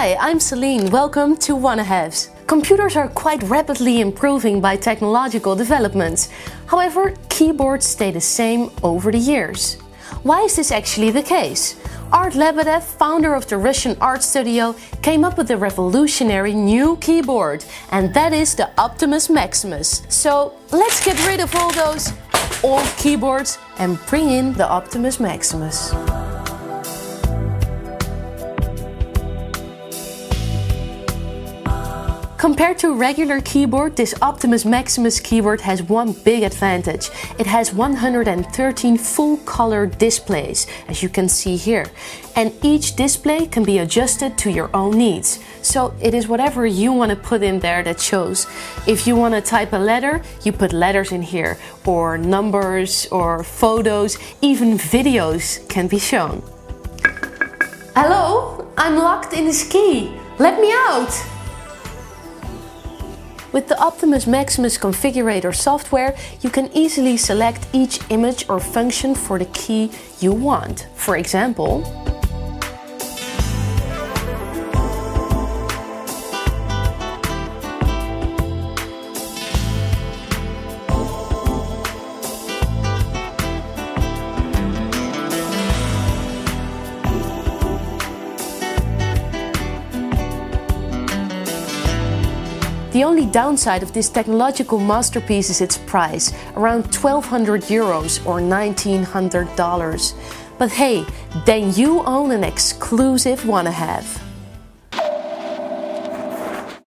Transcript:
Hi, I'm Celine. Welcome to Wanna. Computers are quite rapidly improving by technological developments. However, keyboards stay the same over the years. Why is this actually the case? Art Lebedev, founder of the Russian art studio, came up with a revolutionary new keyboard, and that is the Optimus Maximus. So let's get rid of all those old keyboards and bring in the Optimus Maximus. Compared to a regular keyboard, this Optimus Maximus keyboard has one big advantage. It has 113 full color displays, as you can see here. And each display can be adjusted to your own needs. So it is whatever you want to put in there that shows. If you want to type a letter, you put letters in here, or numbers, or photos, even videos can be shown. Hello, I'm locked in this key. Let me out! With the Optimus Maximus configurator software, you can easily select each image or function for the key you want. For example, The only downside of this technological masterpiece is its price, around 1200 euros or $1900. But hey, then you own an exclusive wanna have.